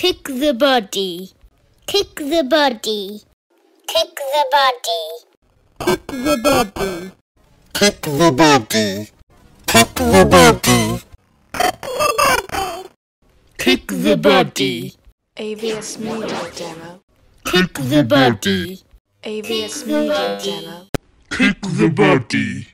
Kick the Buddy. Kick the Buddy. Kick the Buddy. Kick the Buddy. Kick the Buddy. Kick the Buddy. Kick the Buddy. AVS Media Demo. Kick the Buddy. AVS Media Demo. Kick the Buddy.